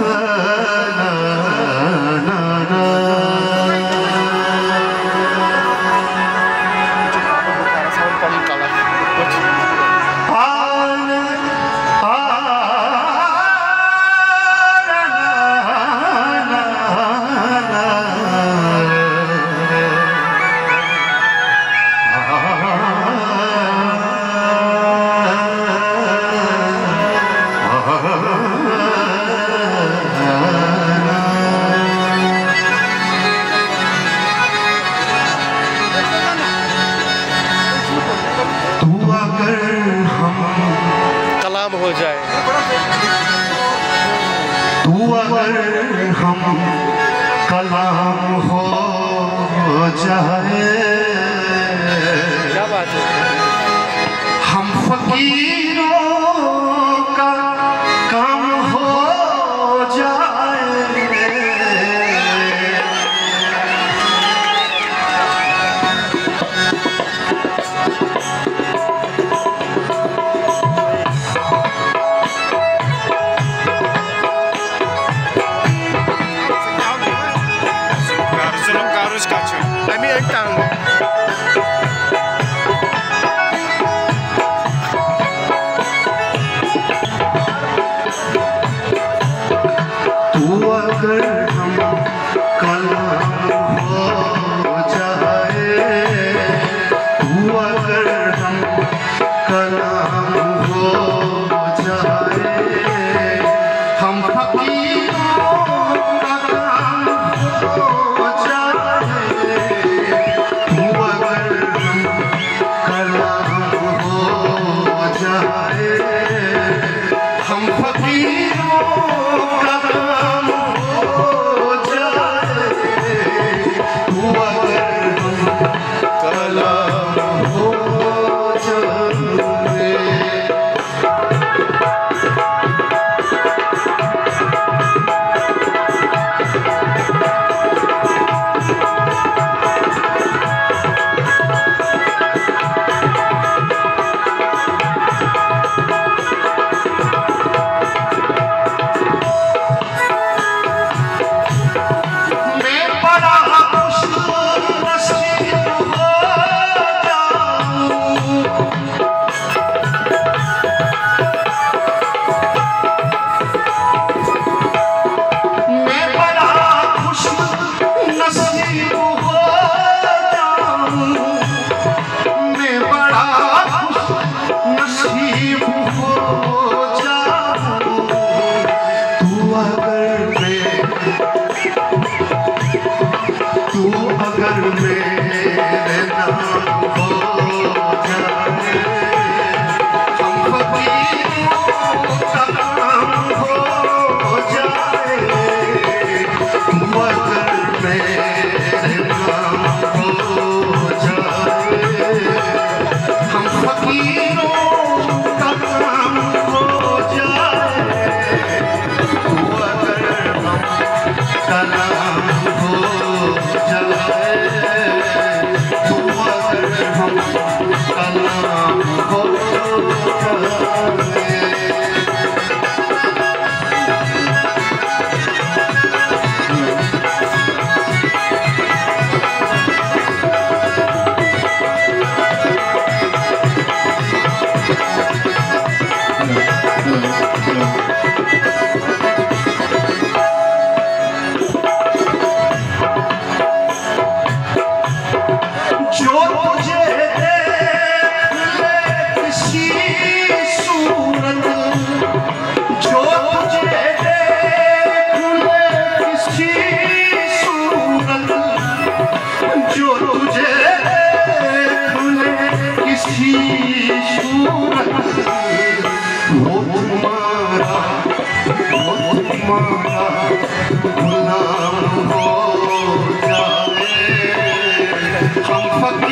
Uh... कलाम हो जाए। हम फकीरों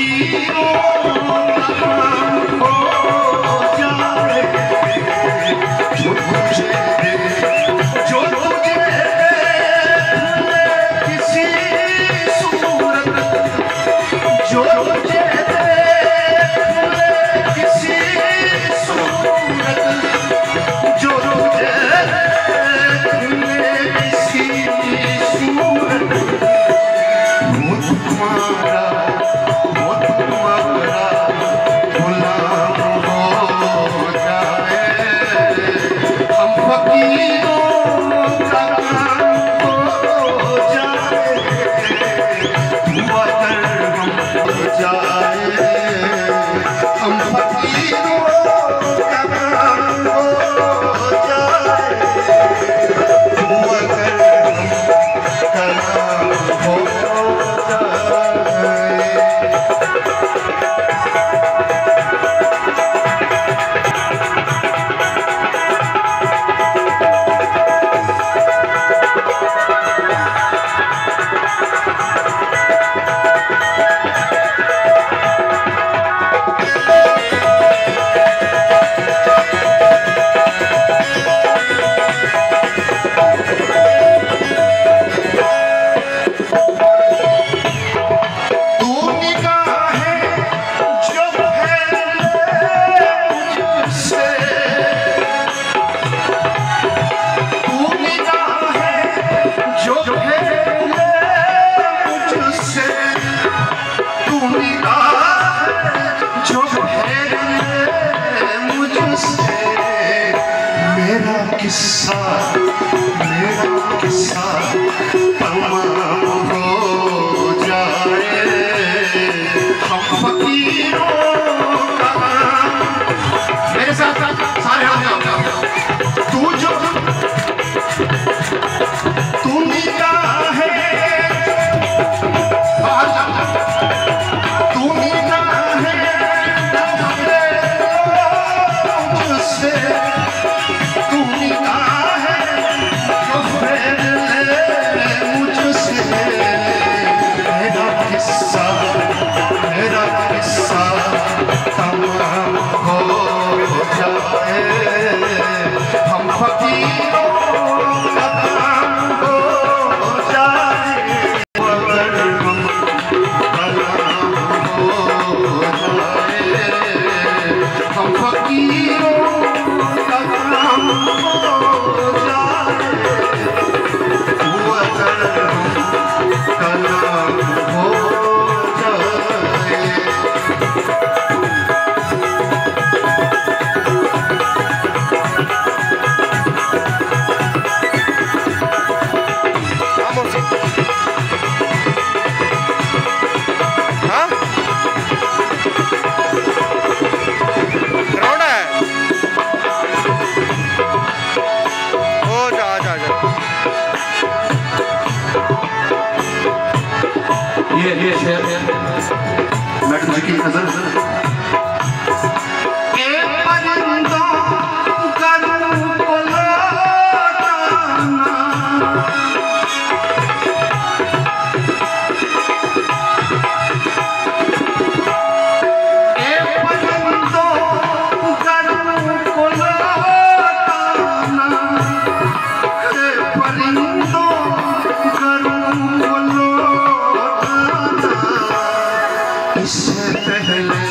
फकीरों का 嗯真的真的 इससे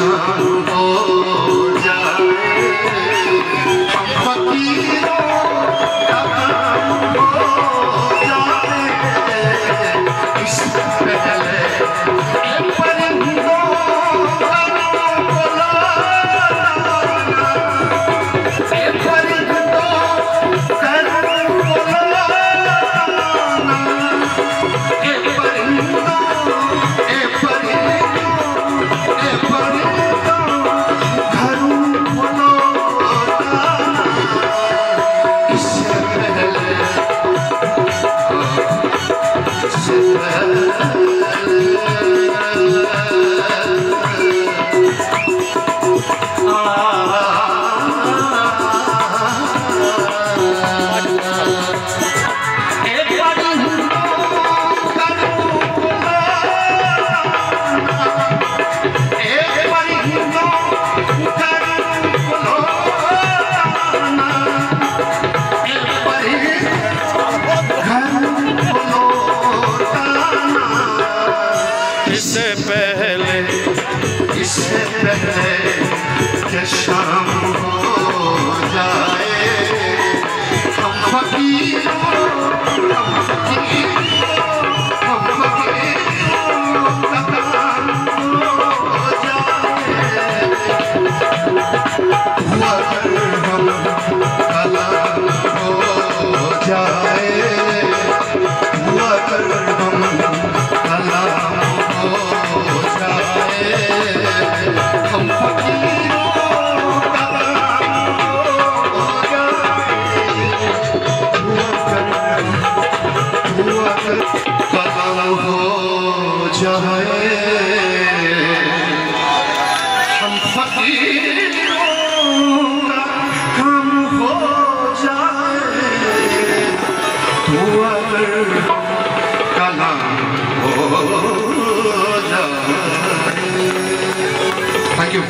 Shankara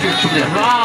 这个是不是是啊？